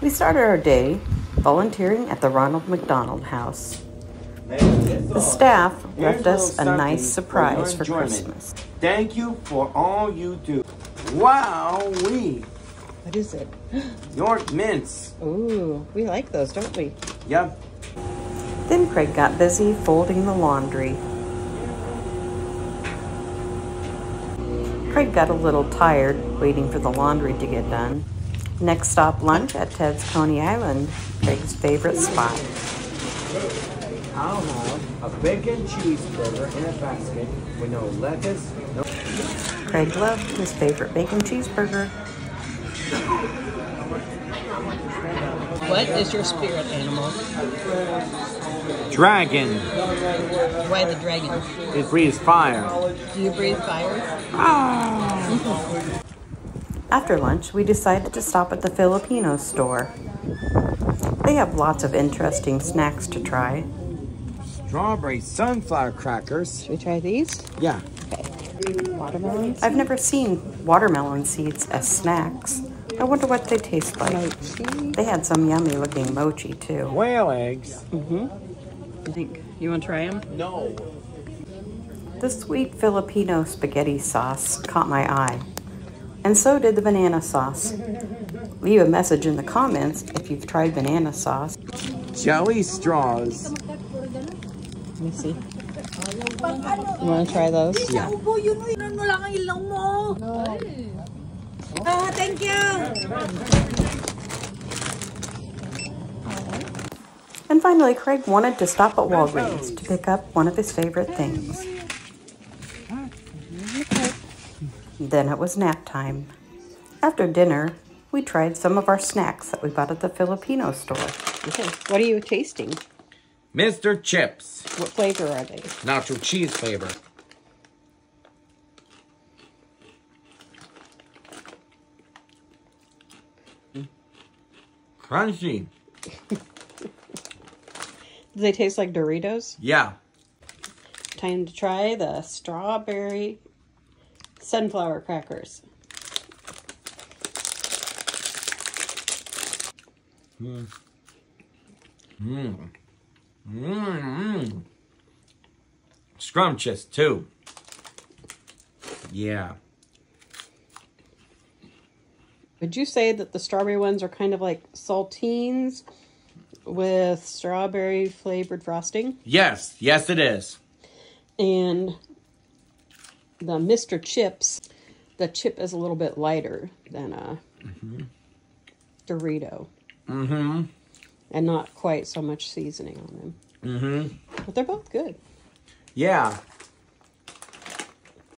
We started our day volunteering at the Ronald McDonald House. The staff left us a nice surprise for Christmas. Thank you for all you do. Wow, we What is it? York mints. Ooh, we like those, don't we? Yep. Then Craig got busy folding the laundry. Craig got a little tired waiting for the laundry to get done. Next stop, lunch at Ted's Coney Island, Craig's favorite spot. I'll have a bacon cheeseburger in a basket with no lettuce, no. Craig loved his favorite bacon cheeseburger. What is your spirit animal? Dragon. Why the dragon? It breathes fire. Do you breathe fire? Ah. After lunch, we decided to stop at the Filipino store. They have lots of interesting snacks to try. Strawberry sunflower crackers. Should we try these? Yeah. Watermelons? I've never seen watermelon seeds as snacks. I wonder what they taste like. Mochi. They had some yummy looking mochi too. Whale eggs. Mm-hmm. You think you want to try them? No. The sweet Filipino spaghetti sauce caught my eye, and so did the banana sauce. Leave a message in the comments if you've tried banana sauce. Jelly straws. Let me see. You want to try those? Yeah. Ubo, yun mo, yun mo lang ang ilaw mo. Ah, thank you. And finally, Craig wanted to stop at Walgreens to pick up one of his favorite things. Then it was nap time. After dinner, we tried some of our snacks that we bought at the Filipino store. Okay. What are you tasting? Mr. Chips. What flavor are they? Nacho cheese flavor. Crunchy. Do they taste like Doritos? Yeah. Time to try the strawberry sunflower crackers. Mmm. Mmm. Mmm. Scrumptious too. Yeah. Would you say that the strawberry ones are kind of like saltines with strawberry flavored frosting? Yes. Yes, it is. And the Mr. Chips, the chip is a little bit lighter than a Dorito Mm-hmm. and not quite so much seasoning on them. Mm-hmm. But they're both good. Yeah.